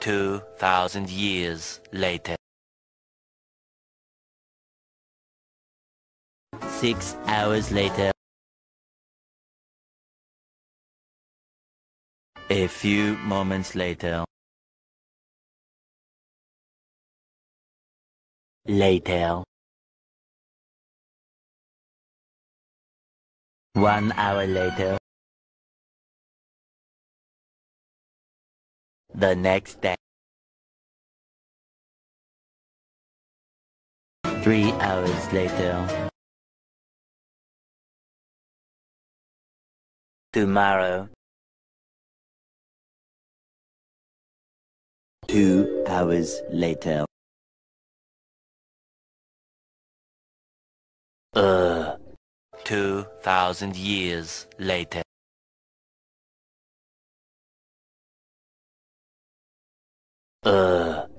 Two thousand years later. Six hours later. A few moments later. Later. One hour later. The next day. Three hours later. Tomorrow. Two hours later. Uh. Two thousand years later. Uh.